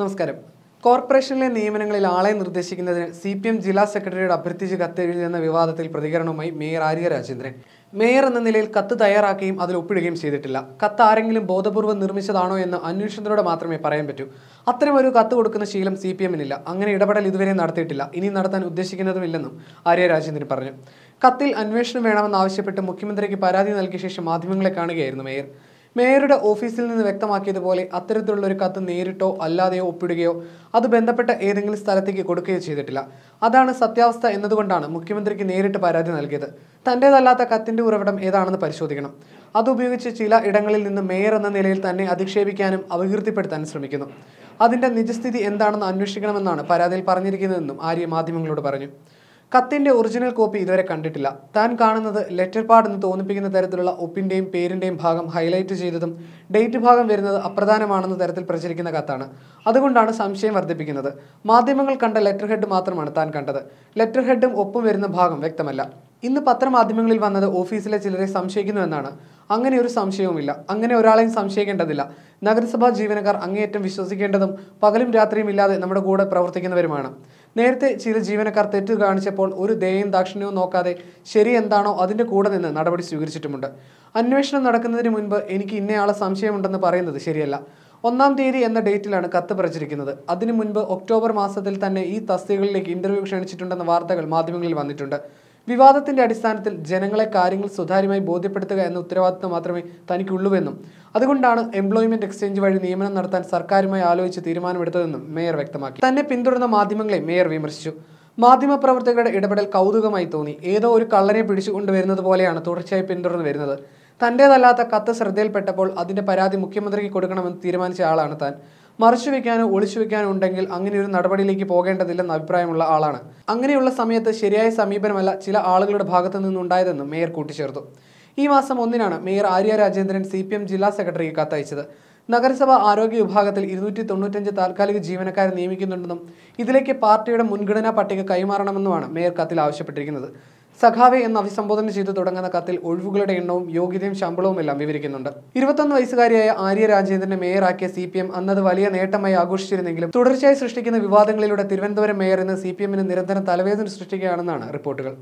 നമസ്കാരം. കോർപ്പറേഷനിലെ നിയമനങ്ങളിൽ ആളെ നിർദ്ദേശിക്കുന്നതിന് സി പി എം ജില്ലാ സെക്രട്ടറിയുടെ അഭ്യർത്ഥിച്ച് കത്തെഴുതിയെന്ന വിവാദത്തിൽ പ്രതികരണവുമായി മേയർ ആര്യ രാജേന്ദ്രൻ. മേയർ എന്ന നിലയിൽ കത്ത് തയ്യാറാക്കുകയും അതിൽ ഒപ്പിടുകയും ചെയ്തിട്ടില്ല. കത്ത് ആരെങ്കിലും ബോധപൂർവം നിർമ്മിച്ചതാണോ എന്ന് അന്വേഷണത്തിലൂടെ മാത്രമേ പറയാൻ പറ്റൂ. അത്തരമൊരു കത്ത് കൊടുക്കുന്ന ശീലം സി പി എമ്മിനില്ല അങ്ങനെ ഇടപെടൽ ഇതുവരെ നടത്തിയിട്ടില്ല. ഇനി നടത്താൻ ഉദ്ദേശിക്കുന്നതുമില്ലെന്നും ആര്യ രാജേന്ദ്രൻ പറഞ്ഞു. കത്തിൽ അന്വേഷണം വേണമെന്നാവശ്യപ്പെട്ട് മുഖ്യമന്ത്രിക്ക് പരാതി നൽകിയ ശേഷം മാധ്യമങ്ങളെ കാണുകയായിരുന്നു മേയർ. മേയറുടെ ഓഫീസിൽ നിന്ന് വ്യക്തമാക്കിയതുപോലെ അത്തരത്തിലുള്ള ഒരു കത്ത് നേരിട്ടോ അല്ലാതെയോ ഒപ്പിടുകയോ അത് ബന്ധപ്പെട്ട ഏതെങ്കിലും സ്ഥലത്തേക്ക് കൊടുക്കുകയോ ചെയ്തിട്ടില്ല. അതാണ് സത്യാവസ്ഥ എന്നതുകൊണ്ടാണ് മുഖ്യമന്ത്രിക്ക് നേരിട്ട് പരാതി നൽകിയത്. തന്റേതല്ലാത്ത കത്തിന്റെ ഉറവിടം ഏതാണെന്ന് പരിശോധിക്കണം. അതുപയോഗിച്ച് ചില ഇടങ്ങളിൽ നിന്ന് മേയർ എന്ന നിലയിൽ തന്നെ അധിക്ഷേപിക്കാനും അപകീർത്തിപ്പെടുത്താനും ശ്രമിക്കുന്നു. അതിന്റെ നിജസ്ഥിതി എന്താണെന്ന് അന്വേഷിക്കണമെന്നാണ് പരാതിയിൽ പറഞ്ഞിരിക്കുന്നതെന്നും ആര്യ മാധ്യമങ്ങളോട് പറഞ്ഞു. കത്തിന്റെ ഒറിജിനൽ കോപ്പി ഇതുവരെ കണ്ടിട്ടില്ല. താൻ കാണുന്നത് ലെറ്റർ പാഡ് എന്ന് തോന്നിപ്പിക്കുന്ന തരത്തിലുള്ള ഒപ്പിന്റെയും പേരിന്റെയും ഭാഗം ഹൈലൈറ്റ് ചെയ്തതും ഡേറ്റ് ഭാഗം വരുന്നത് അപ്രധാനമാണെന്ന തരത്തിൽ പ്രചരിക്കുന്ന കത്താണ്. അതുകൊണ്ടാണ് സംശയം വർദ്ധിപ്പിക്കുന്നത്. മാധ്യമങ്ങൾ കണ്ട ലെറ്റർ ഹെഡ് മാത്രമാണ് താൻ കണ്ടത്. ലെറ്റർ ഹെഡും ഒപ്പും വരുന്ന ഭാഗം വ്യക്തമല്ല. ഇന്ന് പത്രമാധ്യമങ്ങളിൽ വന്നത് ഓഫീസിലെ ചിലരെ സംശയിക്കുന്നുവെന്നാണ് അങ്ങനെ ഒരു സംശയവുമില്ല. അങ്ങനെ ഒരാളെയും സംശയിക്കേണ്ടതില്ല. നഗരസഭാ ജീവനക്കാർ അങ്ങേയറ്റം വിശ്വസിക്കേണ്ടതും പകലും രാത്രിയും ഇല്ലാതെ നമ്മുടെ കൂടെ പ്രവർത്തിക്കുന്നവരുമാണ്. നേരത്തെ ചില ജീവനക്കാർ തെറ്റ് കാണിച്ചപ്പോൾ ഒരു ദയയും ദാക്ഷിണ്യവും നോക്കാതെ ശരി എന്താണോ അതിന്റെ കൂടെ നിന്ന് നടപടി സ്വീകരിച്ചിട്ടുമുണ്ട്. അന്വേഷണം നടക്കുന്നതിന് മുൻപ് എനിക്ക് ഇന്നയാളെ സംശയമുണ്ടെന്ന് പറയുന്നത് ശരിയല്ല. ഒന്നാം തീയതി എന്ന ഡേറ്റിലാണ് കത്ത് പ്രചരിക്കുന്നത്. അതിനു മുൻപ് ഒക്ടോബർ മാസത്തിൽ തന്നെ ഈ തസ്തികകളിലേക്ക് ഇന്റർവ്യൂ ക്ഷണിച്ചിട്ടുണ്ടെന്ന വാർത്തകൾ മാധ്യമങ്ങളിൽ വന്നിട്ടുണ്ട്. വിവാദത്തിന്റെ അടിസ്ഥാനത്തിൽ ജനങ്ങളെ കാര്യങ്ങൾ സുതാര്യമായി ബോധ്യപ്പെടുത്തുക എന്ന ഉത്തരവാദിത്തം മാത്രമേ തനിക്കുള്ളൂവെന്നും അതുകൊണ്ടാണ് എംപ്ലോയ്മെന്റ് എക്സ്ചേഞ്ച് വഴി നിയമനം നടത്താൻ സർക്കാരുമായി ആലോചിച്ച് തീരുമാനമെടുത്തതെന്നും മേയർ വ്യക്തമാക്കി. തന്നെ പിന്തുടർന്ന മാധ്യമങ്ങളെ മേയർ വിമർശിച്ചു. മാധ്യമപ്രവർത്തകരുടെ ഇടപെടൽ കൗതുകമായി തോന്നി. ഏതോ ഒരു കള്ളനെ പിടിച്ചുകൊണ്ടുവരുന്നത് പോലെയാണ് തുടർച്ചയായി പിന്തുടർന്നു വരുന്നത്. തന്റേതല്ലാത്ത കത്ത് ശ്രദ്ധയിൽപ്പെട്ടപ്പോൾ അതിന്റെ പരാതി മുഖ്യമന്ത്രിക്ക് കൊടുക്കണമെന്ന് തീരുമാനിച്ച ആളാണ് താൻ. മറച്ചുവെക്കാനോ ഒളിച്ചുവെക്കാനോ ഉണ്ടെങ്കിൽ അങ്ങനെ ഒരു നടപടിയിലേക്ക് പോകേണ്ടതില്ലെന്ന അഭിപ്രായമുള്ള ആളാണ്. അങ്ങനെയുള്ള സമയത്ത് ശരിയായ സമീപനമല്ല ചില ആളുകളുടെ ഭാഗത്തു നിന്നുണ്ടായതെന്നും മേയർ കൂട്ടിച്ചേർത്തു. ഈ മാസം ഒന്നിനാണ് mayor Arya Rajendran C P M ജില്ലാ സെക്രട്ടറിക്ക് കത്തയച്ചത്. നഗരസഭ ആരോഗ്യ വിഭാഗത്തിൽ ഇരുന്നൂറ്റി തൊണ്ണൂറ്റഞ്ച് താൽക്കാലിക ജീവനക്കാരെ നിയമിക്കുന്നുണ്ടെന്നും ഇതിലേക്ക് പാർട്ടിയുടെ മുൻഗണനാ പട്ടിക കൈമാറണമെന്നുമാണ് മേയർ കത്തിൽ ആവശ്യപ്പെട്ടിരിക്കുന്നത്. സഖാവെ എന്ന് അഭിസംബോധന ചെയ്തു തുടങ്ങുന്ന കത്തിൽ ഒഴിവുകളുടെ എണ്ണവും യോഗ്യതയും ശമ്പളവും എല്ലാം വിവരിക്കുന്നുണ്ട്. ഇരുപത്തൊന്ന് വയസ്സുകാരിയായ ആര്യ രാജേന്ദ്രനെ മേയറാക്കിയ സി പി എം അന്നത് വലിയ നേട്ടമായി ആഘോഷിച്ചിരുന്നെങ്കിലും തുടർച്ചയായി സൃഷ്ടിക്കുന്ന വിവാദങ്ങളിലൂടെ തിരുവനന്തപുരം മേയർ ഇന്ന് സി പി എമ്മിന് നിരന്തരം തലവേദന സൃഷ്ടിക്കുകയാണെന്നാണ് റിപ്പോർട്ടുകൾ.